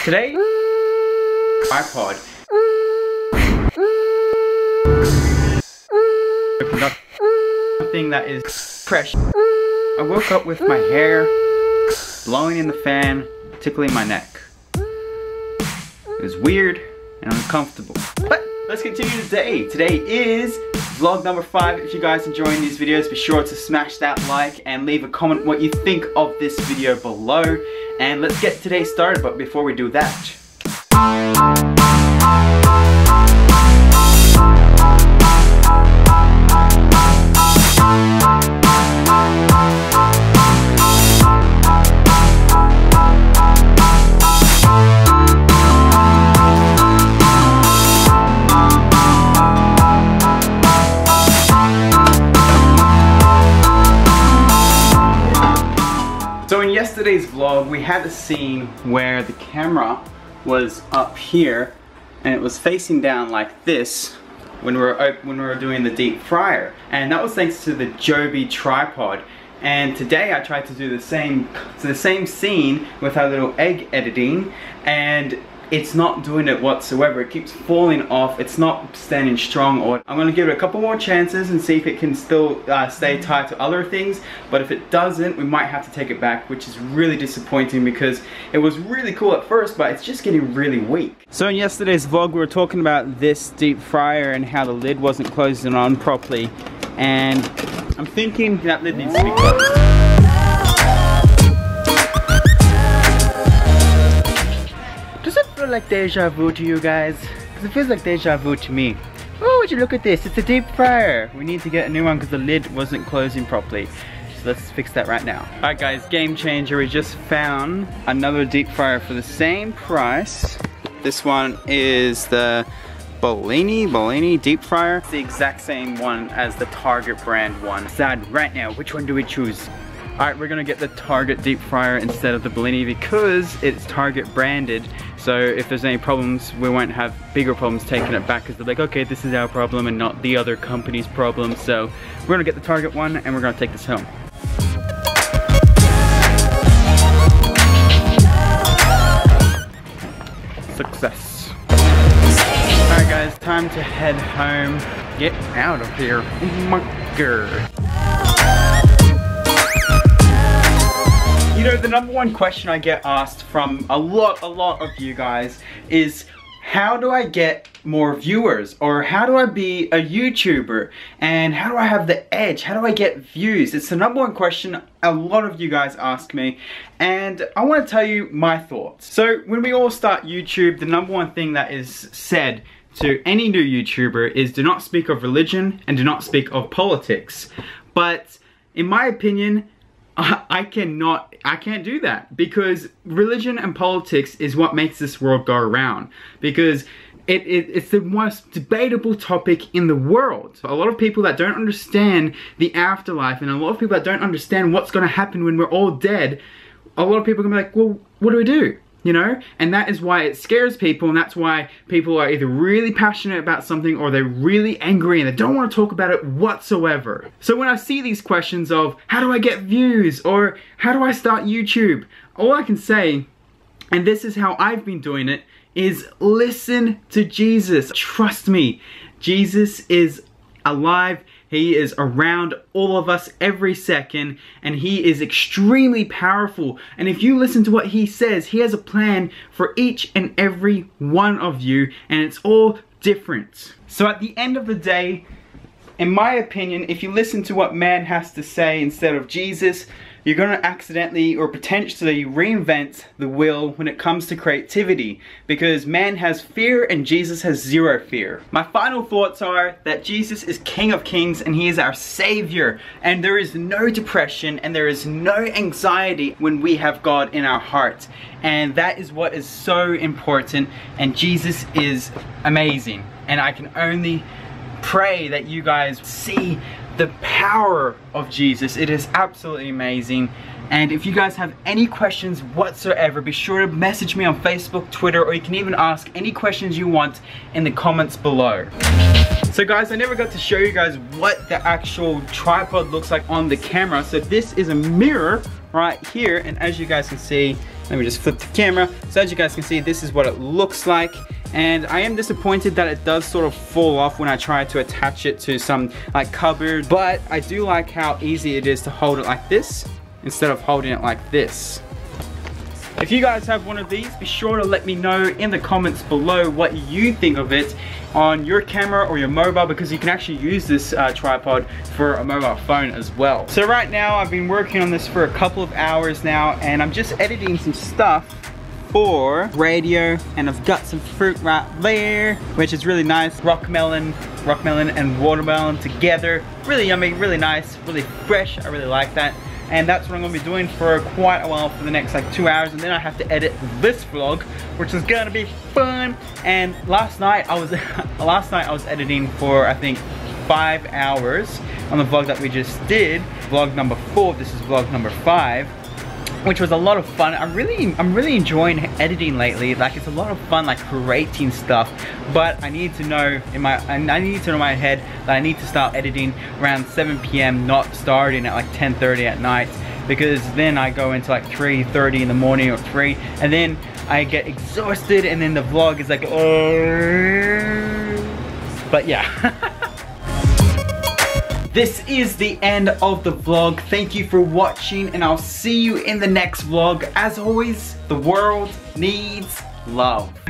Today, iPod. Thing that is fresh. I woke up with my hair blowing in the fan, tickling my neck. It was weird and uncomfortable. But let's continue today. Today is vlog number five. If you guys are enjoying these videos, be sure to smash that like and leave a comment what you think of this video below. And let's get today started, but before we do that, yesterday's vlog, we had a scene where the camera was up here and it was facing down like this when we were when we were doing the deep fryer. And that was thanks to the Joby tripod. And today I tried to do the same the same scene with our little egg editing and it's not doing it whatsoever. It keeps falling off. It's not standing strong. Or I'm gonna give it a couple more chances and see if it can still uh, stay tied to other things. But if it doesn't, we might have to take it back, which is really disappointing because it was really cool at first, but it's just getting really weak. So in yesterday's vlog, we were talking about this deep fryer and how the lid wasn't closing on properly. And I'm thinking that lid needs to be closed. Like deja vu to you guys? Because it feels like deja vu to me. Oh, would you look at this? It's a deep fryer. We need to get a new one because the lid wasn't closing properly. So let's fix that right now. Alright guys, game changer. We just found another deep fryer for the same price. This one is the Bellini, Bellini deep fryer. It's the exact same one as the Target brand one. Sad right now, which one do we choose? Alright, we're gonna get the Target deep fryer instead of the Bellini because it's Target branded. So if there's any problems, we won't have bigger problems taking it back because they're like, okay, this is our problem and not the other company's problem. So we're gonna get the Target one and we're gonna take this home. Success. Alright guys, time to head home. Get out of here. Mucker. You know, the number one question I get asked from a lot, a lot of you guys is how do I get more viewers? Or how do I be a YouTuber? And how do I have the edge? How do I get views? It's the number one question a lot of you guys ask me. And I want to tell you my thoughts. So when we all start YouTube, the number one thing that is said to any new YouTuber is do not speak of religion and do not speak of politics. But in my opinion, I cannot, I can't do that because religion and politics is what makes this world go around. Because it, it, it's the most debatable topic in the world. A lot of people that don't understand the afterlife and a lot of people that don't understand what's going to happen when we're all dead, a lot of people are going to be like, well, what do we do? You know? And that is why it scares people and that's why people are either really passionate about something or they're really angry and they don't want to talk about it whatsoever. So when I see these questions of how do I get views or how do I start YouTube, all I can say, and this is how I've been doing it, is listen to Jesus. Trust me, Jesus is alive he is around all of us every second and he is extremely powerful. And if you listen to what he says, he has a plan for each and every one of you and it's all different. So at the end of the day, in my opinion, if you listen to what man has to say instead of Jesus, you're going to accidentally or potentially reinvent the wheel when it comes to creativity because man has fear and Jesus has zero fear. My final thoughts are that Jesus is King of Kings and he is our Savior and there is no depression and there is no anxiety when we have God in our hearts and that is what is so important and Jesus is amazing and I can only pray that you guys see the power of Jesus. It is absolutely amazing. And if you guys have any questions whatsoever, be sure to message me on Facebook, Twitter, or you can even ask any questions you want in the comments below. So guys, I never got to show you guys what the actual tripod looks like on the camera. So this is a mirror right here, and as you guys can see, Let me just flip the camera. So as you guys can see, this is what it looks like. And I am disappointed that it does sort of fall off when I try to attach it to some like cupboard. But I do like how easy it is to hold it like this instead of holding it like this. If you guys have one of these, be sure to let me know in the comments below what you think of it on your camera or your mobile because you can actually use this uh, tripod for a mobile phone as well. So right now I've been working on this for a couple of hours now and I'm just editing some stuff for radio and I've got some fruit right there which is really nice. Rock melon rock melon and watermelon together. Really yummy really nice really fresh. I really like that. And that's what I'm gonna be doing for quite a while for the next like two hours. And then I have to edit this vlog which is gonna be fun. And last night I was last night I was editing for I think five hours on the vlog that we just did. Vlog number four this is vlog number five which was a lot of fun. I'm really, I'm really enjoying editing lately. Like it's a lot of fun, like creating stuff. But I need to know in my, and I need to know in my head that I need to start editing around 7 p.m. Not starting at like 10:30 at night because then I go into like 3:30 in the morning or 3, and then I get exhausted, and then the vlog is like, oh. But yeah. this is the end of the vlog. Thank you for watching and I'll see you in the next vlog. As always, the world needs love.